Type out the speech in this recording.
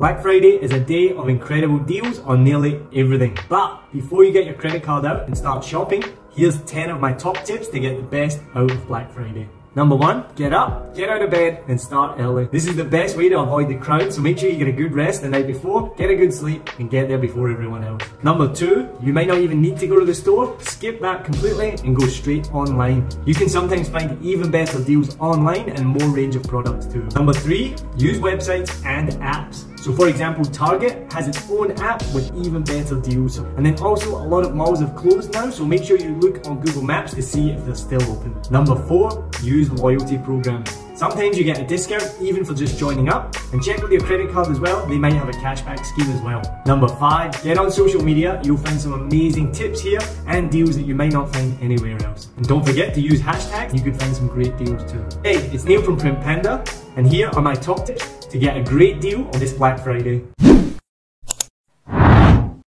Black Friday is a day of incredible deals on nearly everything. But before you get your credit card out and start shopping, here's 10 of my top tips to get the best out of Black Friday. Number one, get up, get out of bed and start early. This is the best way to avoid the crowd, so make sure you get a good rest the night before, get a good sleep and get there before everyone else. Number two, you might not even need to go to the store, skip that completely and go straight online. You can sometimes find even better deals online and more range of products too. Number three, use websites and apps. So for example, Target has its own app with even better deals. And then also a lot of malls have closed now, so make sure you look on Google Maps to see if they're still open. Number four, use loyalty programs. Sometimes you get a discount even for just joining up and check with your credit card as well, they might have a cashback scheme as well. Number five, get on social media, you'll find some amazing tips here and deals that you might not find anywhere else. And don't forget to use hashtags, you could find some great deals too. Hey, it's Niall from Print Panda and here are my top tips to get a great deal on this Black Friday.